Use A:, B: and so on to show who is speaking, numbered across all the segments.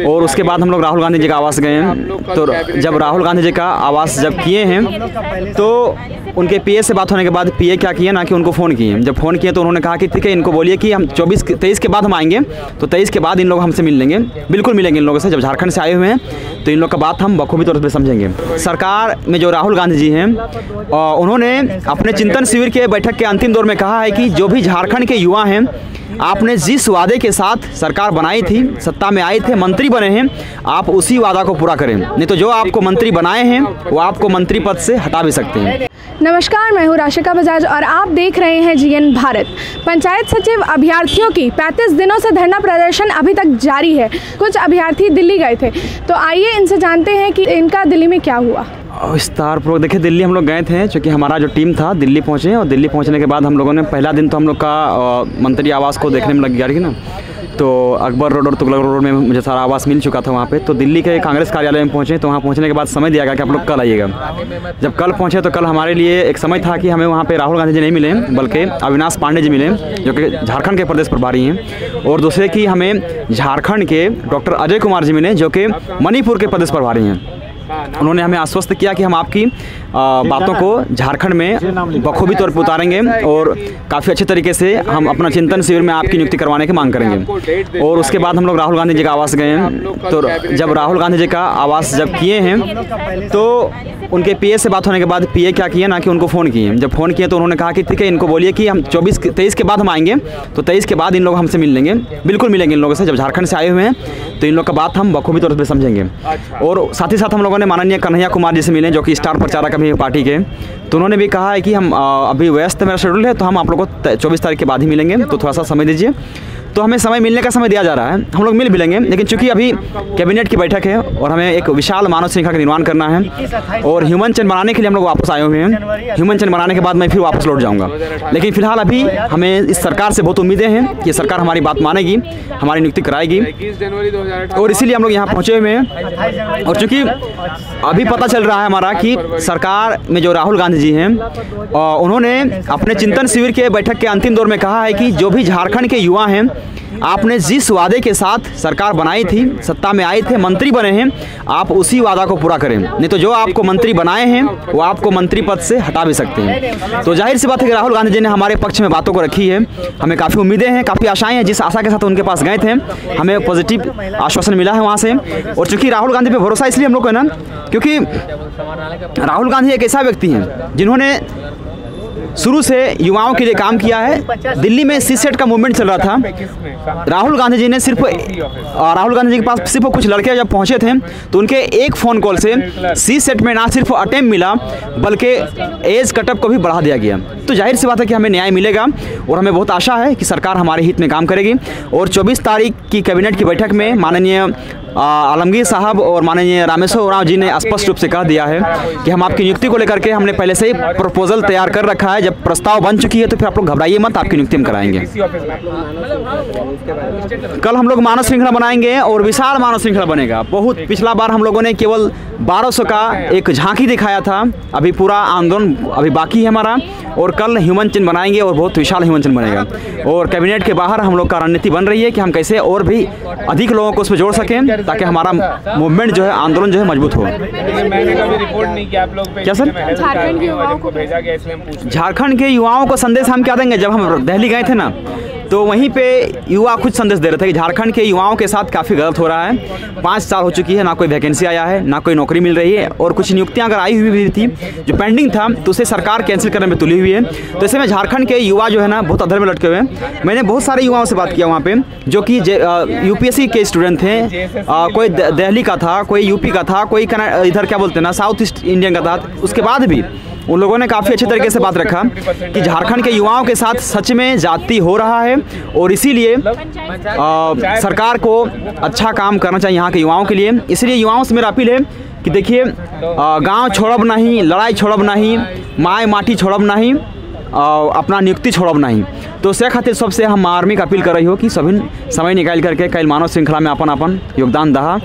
A: और उसके बाद हम लोग राहुल गांधी जी का आवास गए हैं। तो जब राहुल गांधी जी का आवास जब किए हैं तो उनके पीए से बात होने के बाद पीए क्या किए ना कि उनको फ़ोन किए। जब फ़ोन किए तो उन्होंने कहा कि ठीक है इनको बोलिए कि हम 24 तेईस के बाद हम आएँगे। तो तेईस के बाद इन लोग हमसे मिल लेंगे। बिल्कुल मिलेंगे इन लोगों से। जब झारखंड से आए हुए हैं तो इन लोग का बात हम बखूबी तौर पर समझेंगे। सरकार में जो राहुल गांधी जी हैं उन्होंने अपने चिंतन शिविर के बैठक के अंतिम दौर में कहा है कि जो भी झारखंड के युवा हैं आपने जिस वादे के साथ सरकार बनाई थी सत्ता में आए थे मंत्री बने हैं आप उसी वादा को पूरा करें। नहीं तो जो आपको मंत्री बनाए हैं वो आपको मंत्री पद से हटा भी सकते हैं।
B: नमस्कार मैं हूँ राशिका बजाज और आप देख रहे हैं जीएन भारत। पंचायत सचिव अभ्यर्थियों की 35 दिनों से धरना प्रदर्शन अभी तक जारी है। कुछ अभ्यर्थी दिल्ली गए थे। तो आइए इनसे जानते हैं कि इनका दिल्ली में क्या हुआ।
A: विस्तार पूर्वक देखिए दिल्ली हम लोग गए थे क्योंकि हमारा जो टीम था दिल्ली पहुँचे और दिल्ली पहुँचने के बाद हम लोगों ने पहला दिन तो हम लोग का मंत्री आवास को देखने में लग गया ना? तो अकबर रोड और तुगलक रोड में मुझे सारा आवास मिल चुका था वहाँ पे। तो दिल्ली के कांग्रेस कार्यालय में पहुँचे तो वहाँ पहुँचने के बाद समय दिया गया कि आप लोग कल आइएगा। जब कल पहुँचे तो कल हमारे लिए एक समय था कि हमें वहाँ पर राहुल गांधी जी नहीं मिले, बल्कि अविनाश पांडे जी मिले, जो कि झारखंड के प्रदेश प्रभारी हैं। और दूसरे कि हमें झारखंड के डॉक्टर अजय कुमार जी मिले, जो कि मणिपुर के प्रदेश प्रभारी हैं। उन्होंने हमें आश्वस्त किया कि हम आपकी बातों को झारखंड में बखूबी तौर पर उतारेंगे और काफ़ी अच्छे तरीके से हम अपना चिंतन शिविर में आपकी नियुक्ति करवाने की मांग करेंगे। और उसके बाद हम लोग राहुल गांधी जी का आवास गए हैं। तो जब राहुल गांधी जी का आवास जब किए हैं तो उनके पीए से बात होने के बाद पीए क्या किए ना कि उनको फ़ोन किए। जब फ़ोन किए तो उन्होंने कहा कि ठीक है इनको बोलिए कि हम चौबीस तेईस के बाद हम आएँगे। तो तेईस के बाद इन लोग हमसे मिल लेंगे। बिल्कुल मिलेंगे इन लोगों से। जब झारखंड से आए हुए हैं तो इन लोग का बात हम बखूबी तौर पर समझेंगे। और साथ ही साथ हम लोगों ने माननीय कन्हैया कुमार जी से मिले, जो कि स्टार प्रचारक अभी पार्टी के तो उन्होंने भी कहा है कि हम अभी व्यस्त मेरा शेड्यूल है तो हम आप लोग को चौबीस तारीख के बाद ही मिलेंगे तो थोड़ा सा समय दीजिए। तो हमें समय मिलने का समय दिया जा रहा है। हम लोग मिल भी लेंगे, लेकिन चूँकि अभी कैबिनेट की बैठक है और हमें एक विशाल मानव श्रृंखला का निर्माण करना है और ह्यूमन चैन बनाने के लिए हम लोग वापस आए हुए हैं। ह्यूमन चैन बनाने के बाद मैं फिर वापस लौट जाऊँगा। लेकिन फ़िलहाल अभी हमें इस सरकार से बहुत उम्मीदें हैं कि सरकार हमारी बात मानेगी, हमारी नियुक्ति कराएगी।
C: इक्कीस जनवरी 2018
A: और इसीलिए हम लोग यहाँ पहुँचे हुए हैं। और चूँकि अभी पता चल रहा है हमारा कि सरकार में जो राहुल गांधी जी हैं उन्होंने अपने चिंतन शिविर के बैठक के अंतिम दौर में कहा है कि जो भी झारखंड के युवा हैं आपने जिस वादे के साथ सरकार बनाई थी सत्ता में आए थे मंत्री बने हैं आप उसी वादा को पूरा करें। नहीं तो जो आपको मंत्री बनाए हैं वो आपको मंत्री पद से हटा भी सकते हैं। तो ज़ाहिर सी बात है कि राहुल गांधी जी ने हमारे पक्ष में बातों को रखी है। हमें काफ़ी उम्मीदें हैं काफ़ी आशाएँ हैं जिस आशा के साथ उनके पास गए थे हमें पॉजिटिव आश्वासन मिला है वहाँ से। और चूँकि राहुल गांधी पर भरोसा इसलिए हम लोग को है ना क्योंकि राहुल गांधी एक ऐसा व्यक्ति हैं जिन्होंने शुरू से युवाओं के लिए काम किया है। दिल्ली में सी सेट का मूवमेंट चल रहा था। राहुल गांधी जी ने सिर्फ़ राहुल गांधी जी के पास सिर्फ़ कुछ लड़के जब पहुँचे थे तो उनके एक फ़ोन कॉल से सी सेट में ना सिर्फ़ अटेम्प मिला, बल्कि एज कटअप को भी बढ़ा दिया गया। तो ज़ाहिर सी बात है कि हमें न्याय मिलेगा और हमें बहुत आशा है कि सरकार हमारे हित में काम करेगी। और 24 तारीख की कैबिनेट की बैठक में माननीय आलमगीर साहब और माननीय रामेश्वर उरांव जी ने स्पष्ट रूप से कह दिया है कि हम आपकी नियुक्ति को लेकर के हमने पहले से ही प्रपोजल तैयार कर रखा है। जब प्रस्ताव बन चुकी है तो फिर आप लोग घबराइए मत, आपकी नियुक्ति हम कराएँगे। कल हम लोग मानव श्रृंखला बनाएँगे और विशाल मानव श्रृंखला बनेगा। बहुत पिछला बार हम लोगों ने केवल 1200 का एक झांकी दिखाया था। अभी पूरा आंदोलन अभी बाकी है हमारा और कल ह्यूमन चिन्ह बनाएँगे और बहुत विशाल ह्यूमन चिन्ह बनेगा। और कैबिनेट के बाहर हम लोग का रणनीति बन रही है कि हम कैसे और भी अधिक लोगों को उसमें जोड़ सकें। ताकि हमारा मूवमेंट जो है आंदोलन जो है मज़बूत हो।
C: लेकिन मैंने कभी रिपोर्ट नहीं किया आप लोग पे
A: क्या सर?
B: झारखंड के युवाओं
C: को भेजा गया इसलिए हम पूछ रहे।
A: झारखंड के युवाओं को संदेश हम क्या देंगे? जब हम दिल्ली गए थे ना तो वहीं पे युवा खुद संदेश दे रहे थे कि झारखंड के युवाओं के साथ काफ़ी गलत हो रहा है। पाँच साल हो चुकी है ना कोई वैकेंसी आया है ना कोई नौकरी मिल रही है और कुछ नियुक्तियाँ अगर आई हुई भी थी जो पेंडिंग था तो उसे सरकार कैंसिल करने में तुली हुई है। तो ऐसे में झारखंड के युवा जो है ना बहुत अधर में लटके हुए हैं। मैंने बहुत सारे युवाओं से बात किया वहाँ पर जो कि यूपीएससी के स्टूडेंट थे अ, कोई दिल्ली का था कोई यूपी का था कोई इधर क्या बोलते हैं ना साउथ ईस्ट इंडियन का था। उसके बाद भी उन लोगों ने काफ़ी अच्छे तरीके से बात रखा कि झारखंड के युवाओं के साथ सच में जाति हो रहा है और इसीलिए सरकार को अच्छा काम करना चाहिए यहाँ के युवाओं के लिए। इसलिए युवाओं से मेरा अपील है कि देखिए गाँव छोड़ब नहीं लड़ाई छोड़ब नहीं माए माटी छोड़ब नहीं अपना नियुक्ति छोड़ब नहीं। तो से खातिर सबसे हम आर्मी का अपील कर रही हो कि सभी समय निकाल करके कल मानव श्रृंखला में अपन अपन योगदान दहा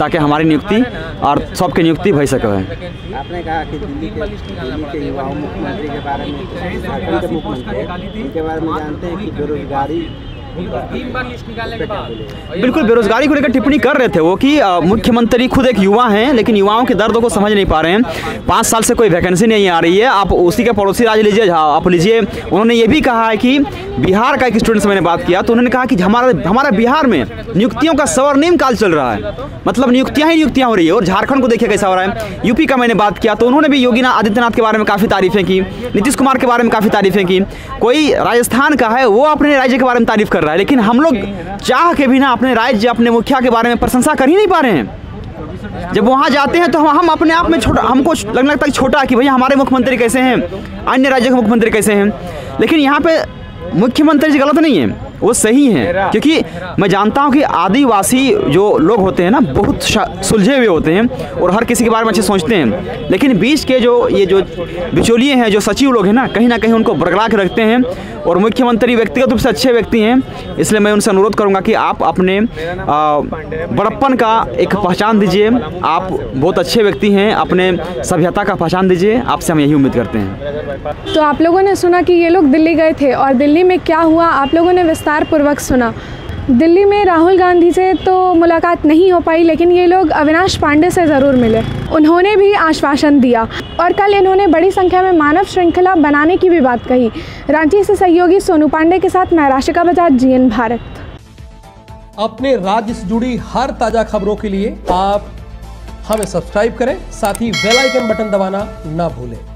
A: ताकि हमारी नियुक्ति और सबके नियुक्ति भई सके
D: आपने कहा कि दिल्ली के दिल्ली के मुख्यमंत्री के बारे में के हैं, उनके बारे में जानते हैं कि बेरोजगारी
A: बिल्कुल बेरोजगारी को लेकर टिप्पणी कर रहे थे वो कि मुख्यमंत्री खुद एक युवा हैं, लेकिन युवाओं के दर्द को समझ नहीं पा रहे हैं। पाँच साल से कोई वैकेंसी नहीं आ रही है। आप उसी के पड़ोसी राज्य लीजिए आप लीजिए। उन्होंने ये भी कहा है कि बिहार का एक स्टूडेंट से मैंने बात किया तो उन्होंने कहा कि हमारा हमारा बिहार में नियुक्तियों का स्वर्णिम काल चल रहा है। मतलब नियुक्तियाँ ही नियुक्तियाँ हो रही है, और झारखंड को देखिए कैसा हो रहा है। यूपी का मैंने बात किया तो उन्होंने भी योगी आदित्यनाथ के बारे में काफ़ी तारीफें की, नीतीश कुमार के बारे में काफ़ी तारीफें की। कोई राजस्थान का है, वो अपने राज्य के बारे में तारीफ़ कर रहा है लेकिन हम लोग चाह के भी ना अपने राज्य अपने मुखिया के बारे में प्रशंसा कर ही नहीं पा रहे हैं। जब वहाँ जाते हैं तो हम हम अपने आप में छोटा हमको लगने लगता है छोटा कि भैया हमारे मुख्यमंत्री कैसे हैं अन्य राज्यों के मुख्यमंत्री कैसे हैं। लेकिन यहाँ पे मुख्यमंत्री जी गलत नहीं है। वो सही हैं क्योंकि मैं जानता हूँ कि आदिवासी जो लोग होते हैं ना बहुत सुलझे हुए होते हैं और हर किसी के बारे में अच्छे सोचते हैं। लेकिन बीच के जो ये जो बिचौलिए हैं जो सचिव लोग हैं ना कहीं ना कहीं उनको बरकरा के रखते हैं और मुख्यमंत्री व्यक्तिगत रूप से अच्छे व्यक्ति हैं। इसलिए मैं उनसे अनुरोध करूँगा कि आप अपने बड़प्पन का एक पहचान दीजिए। आप बहुत अच्छे व्यक्ति हैं अपने सभ्यता का पहचान दीजिए। आपसे हम यही उम्मीद करते हैं।
B: तो आप लोगों ने सुना कि ये लोग दिल्ली गए थे और दिल्ली में क्या हुआ? आप लोगों ने विस्तार पूर्वक सुना। दिल्ली में राहुल गांधी से तो मुलाकात नहीं हो पाई, लेकिन ये लोग अविनाश पांडे से ज़रूर मिले। उन्होंने भी आश्वासन दिया। और कल इन्होंने बड़ी संख्या में मानव श्रृंखला बनाने की भी बात कही। रांची से सहयोगी सोनू पांडे के साथ मैं राशिका बजाज, जीएन भारत।
E: अपने राज्य से जुड़ी हर ताज़ा खबरों के लिए आप हमें सब्सक्राइब करें, साथ ही आइकन बटन दबाना ना भूलें।